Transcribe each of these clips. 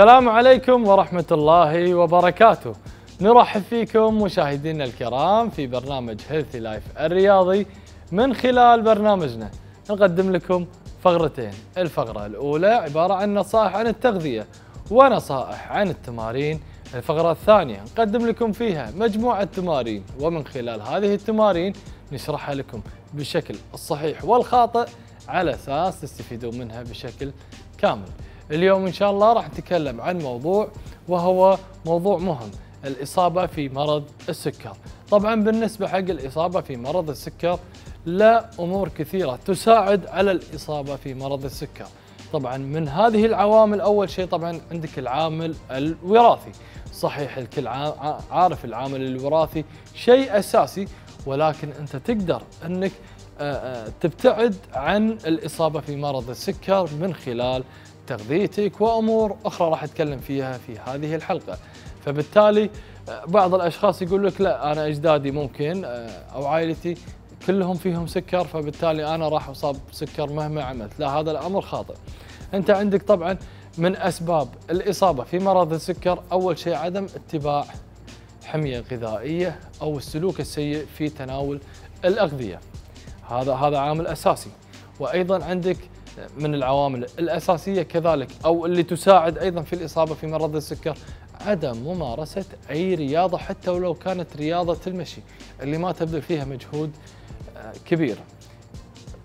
السلام عليكم ورحمة الله وبركاته. نرحب فيكم مشاهدينا الكرام في برنامج Healthy Life الرياضي من خلال برنامجنا. نقدم لكم فقرتين. الفقرة الأولى عبارة عن نصائح عن التغذية ونصائح عن التمارين. الفقرة الثانية نقدم لكم فيها مجموعة تمارين ومن خلال هذه التمارين نشرحها لكم بالشكل الصحيح والخاطئ على أساس تستفيدون منها بشكل كامل. اليوم إن شاء الله راح نتكلم عن موضوع وهو موضوع مهم الإصابة في مرض السكر. طبعا بالنسبة حق الإصابة في مرض السكر لا أمور كثيرة تساعد على الإصابة في مرض السكر. طبعا من هذه العوامل أول شيء طبعا عندك العامل الوراثي. صحيح الكل عارف العامل الوراثي شيء أساسي ولكن أنت تقدر أنك تبتعد عن الإصابة في مرض السكر من خلال تغذيتك وأمور أخرى راح أتكلم فيها في هذه الحلقة. فبالتالي بعض الأشخاص يقول لك لا أنا أجدادي ممكن أو عائلتي كلهم فيهم سكر فبالتالي أنا راح أصاب بسكر مهما عملت. لا هذا الأمر خاطئ. أنت عندك طبعا من أسباب الإصابة في مرض السكر أول شيء عدم اتباع حمية غذائية أو السلوك السيء في تناول الأغذية. هذا هذا عامل أساسي. وأيضا عندك من العوامل الأساسية كذلك أو اللي تساعد أيضا في الإصابة في مرض السكر عدم ممارسة أي رياضة حتى ولو كانت رياضة المشي. اللي ما تبذل فيها مجهود كبير.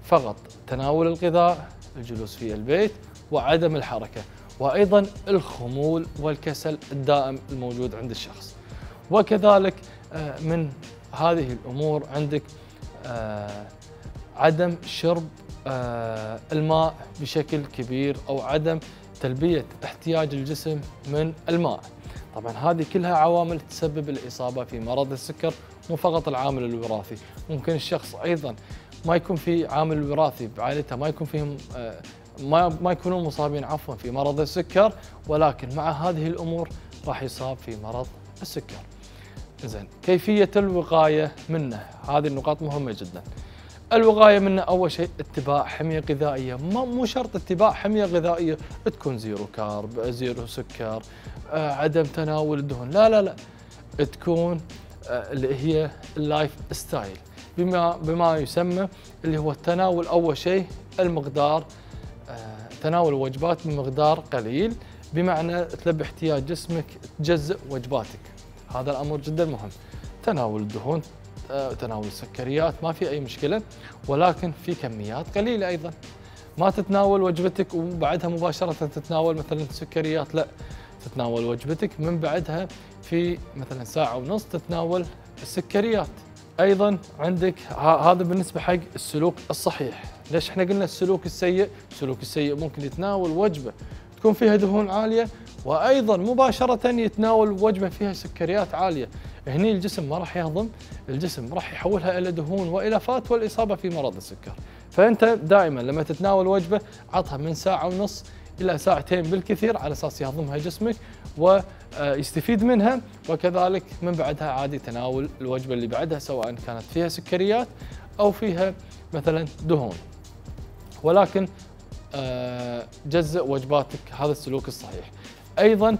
فقط تناول الغذاء الجلوس في البيت وعدم الحركة وأيضا الخمول والكسل الدائم الموجود عند الشخص. وكذلك من هذه الأمور عندك عدم شرب الماء بشكل كبير أو عدم تلبية احتياج الجسم من الماء طبعا هذه كلها عوامل تسبب الإصابة في مرض السكر مو فقط العامل الوراثي ممكن الشخص أيضا ما يكون في عامل وراثي بعائلته ما يكون فيهم ما ما يكونون مصابين عفوا في مرض السكر ولكن مع هذه الأمور راح يصاب في مرض السكر. زين كيفية الوقاية منه هذه النقاط مهمة جدا. الوقايه منه أول شيء اتباع حمية غذائية. ما مو شرط اتباع حمية غذائية تكون zero carb zero سكر آه، عدم تناول الدهون. لا لا لا. تكون آه، اللي هي ال lifestyle بما بما يسمى اللي هو التناول أول شيء المقدار تناول وجبات بمقدار قليل. بمعنى تلبي احتياج جسمك تجزئ وجباتك. هذا الأمر جدا مهم. تناول الدهون. آه، تناول السكريات ما في أي مشكلة. ولكن في كميات قليلة أيضا. ما تتناول وجبتك وبعدها مباشرة تتناول مثلا سكريات لا. تتناول وجبتك من بعدها في مثلا ساعة ونص تتناول السكريات. أيضا عندك هذا بالنسبة حق السلوك الصحيح. ليش إحنا قلنا السلوك السيء؟ السلوك السيء ممكن يتناول وجبة تكون فيها دهون عالية وأيضا مباشرة يتناول وجبة فيها سكريات عالية. هني الجسم ما راح يهضم الجسم راح يحولها إلى دهون وإلى فات والإصابة في مرض السكر. فأنت دائما لما تتناول وجبة عطها من ساعة ونص إلى ساعتين بالكثير على أساس يهضمها جسمك ويستفيد منها وكذلك من بعدها عادي تناول الوجبة اللي بعدها سواء كانت فيها سكريات أو فيها مثلا دهون. ولكن آه، جزء وجباتك هذا السلوك الصحيح. أيضا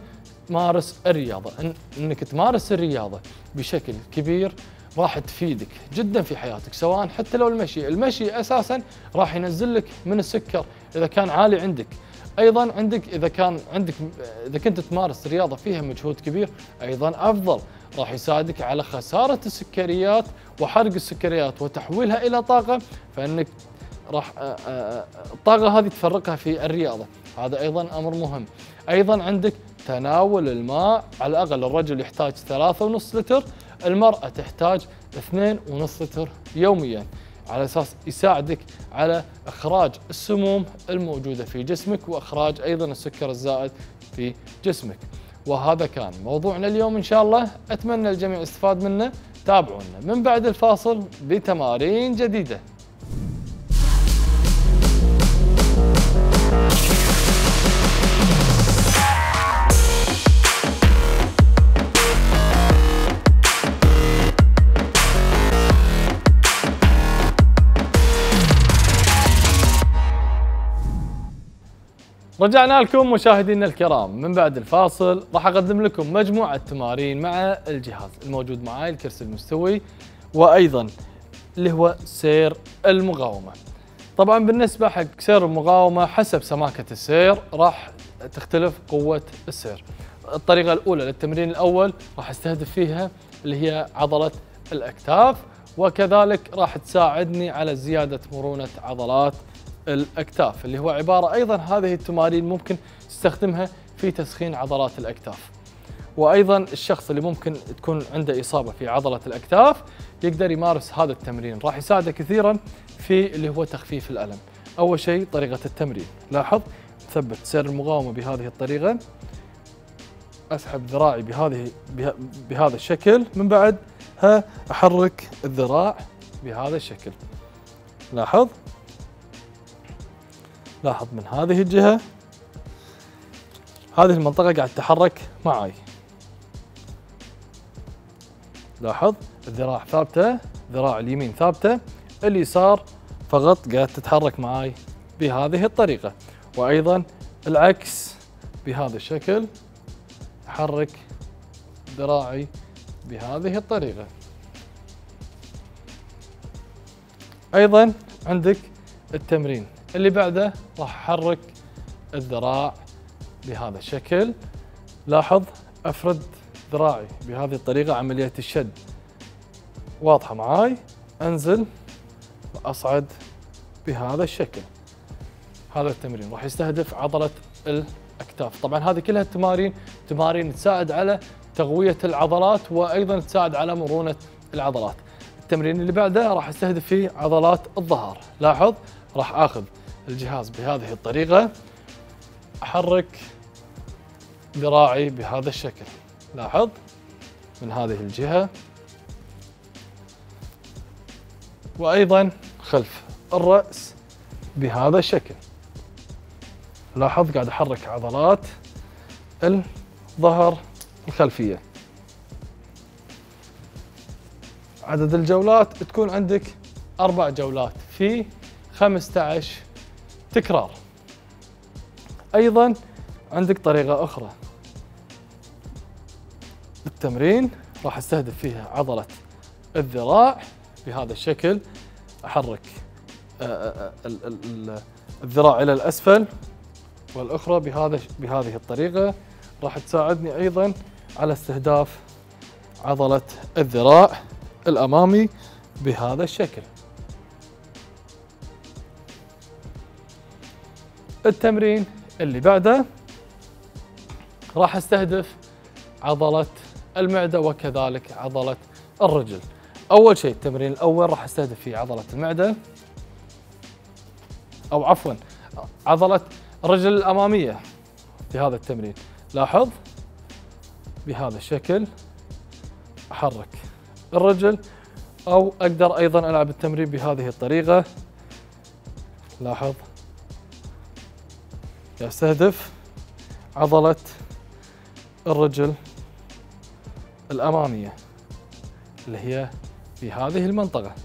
مارس الرياضة إنك تمارس الرياضة بشكل كبير راح تفيدك جدا في حياتك سواء حتى لو المشي. المشي أساسا راح ينزل لك من السكر إذا كان عالي عندك. أيضا عندك إذا كان عندك إذا كنت تمارس رياضة فيها مجهود كبير أيضا أفضل. راح يساعدك على خسارة السكريات وحرق السكريات وتحويلها إلى طاقة فإنك راح آه، آه، آه، الطاقة هذه تفرقها في الرياضة. هذا أيضا أمر مهم. أيضا عندك تناول الماء على الأقل الرجل يحتاج ثلاثة ونص لتر المرأة تحتاج اثنين ونص لتر يوميا. على أساس يساعدك على إخراج السموم الموجودة في جسمك وإخراج أيضا السكر الزائد في جسمك. وهذا كان موضوعنا اليوم إن شاء الله. أتمنى الجميع استفاد منه. تابعونا. من بعد الفاصل بتمارين جديدة. رجعنا لكم مشاهدينا الكرام من بعد الفاصل راح أقدم لكم مجموعة تمارين مع الجهاز الموجود معاي الكرسي المستوي وأيضا اللي هو سير المقاومة. طبعا بالنسبة حق سير المقاومة حسب سماكة السير راح تختلف قوة السير. الطريقة الأولى للتمرين الأول راح أستهدف فيها اللي هي عضلة الأكتاف وكذلك راح تساعدني على زيادة مرونة عضلات الأكتاف اللي هو عبارة أيضا هذه التمارين ممكن تستخدمها في تسخين عضلات الأكتاف. وأيضا الشخص اللي ممكن تكون عنده إصابة في عضلة الأكتاف يقدر يمارس هذا التمرين. راح يساعده كثيرا في اللي هو تخفيف الألم. أول شيء طريقة التمرين، لاحظ ثبت سير المقاومه بهذه الطريقة. أسحب ذراعي بهذه بهذا الشكل. من بعد ها أحرك الذراع بهذا الشكل. لاحظ لاحظ من هذه الجهة. هذه المنطقة قاعد تتحرك معي. لاحظ الذراع ثابتة ذراع اليمين ثابتة اليسار فقط قاعد تتحرك معي بهذه الطريقة. وأيضا العكس بهذا الشكل أحرك ذراعي بهذه الطريقة. أيضا عندك التمرين. اللي بعده راح أحرك الذراع بهذا الشكل. لاحظ أفرد ذراعي بهذه الطريقة عملية الشد واضحة معاي. أنزل وأصعد بهذا الشكل. هذا التمرين راح يستهدف عضلة الأكتاف. طبعا هذه كلها التمارين تمارين تساعد على تقوية العضلات وأيضا تساعد على مرونة العضلات. التمرين اللي بعده راح استهدف فيه عضلات الظهر. لاحظ راح آخذ الجهاز بهذه الطريقة أحرك ذراعي بهذا الشكل. لاحظ؟ من هذه الجهة. وأيضا خلف الرأس بهذا الشكل. لاحظ؟ قاعد أحرك عضلات الظهر الخلفية. عدد الجولات تكون عندك أربع جولات في 15 تكرار. أيضا عندك طريقة أخرى. التمرين راح أستهدف فيها عضلة الذراع بهذا الشكل أحرك آه، آه، آه، الذراع إلى الأسفل والأخرى بهذا بهذه الطريقة راح تساعدني أيضا على استهداف عضلة الذراع الأمامي بهذا الشكل. التمرين اللي بعده راح أستهدف عضلة المعدة وكذلك عضلة الرجل. أول شيء التمرين الأول راح أستهدف فيه عضلة المعدة أو عفوا عضلة الرجل الأمامية في هذا التمرين. لاحظ بهذا الشكل أحرك الرجل أو أقدر أيضا ألعب التمرين بهذه الطريقة. لاحظ يستهدف عضلة الرجل الأمامية اللي هي في هذه المنطقة.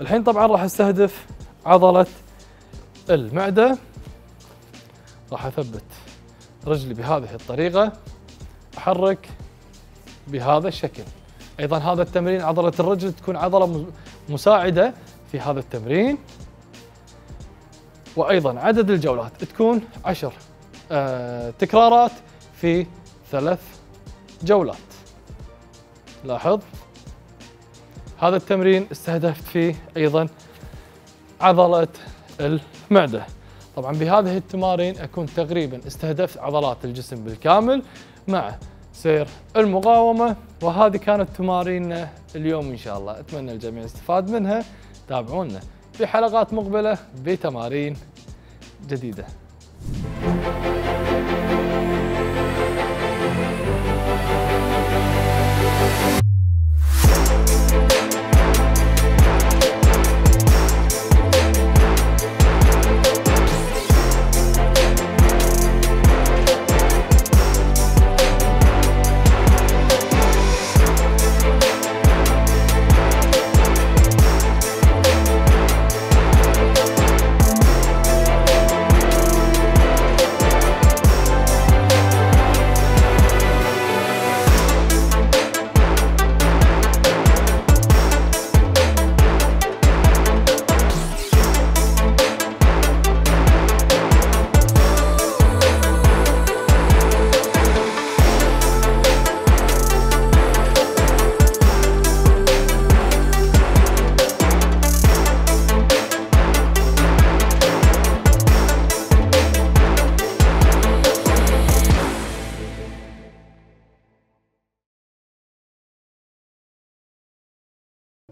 الحين طبعا راح أستهدف عضلة المعدة. راح أثبت رجلي بهذه الطريقة. أحرك بهذا الشكل. أيضا هذا التمرين عضلة الرجل تكون عضلة مساعدة في هذا التمرين. وأيضا عدد الجولات تكون عشر آه تكرارات في ثلاث جولات. لاحظ؟ هذا التمرين استهدفت فيه أيضا عضله المعدة. طبعا بهذه التمارين أكون تقريبا استهدفت عضلات الجسم بالكامل مع سير المقاومة وهذه كانت تماريننا اليوم إن شاء الله. أتمنى الجميع استفاد منها. تابعونا. في حلقات مقبلة بتمارين جديدة.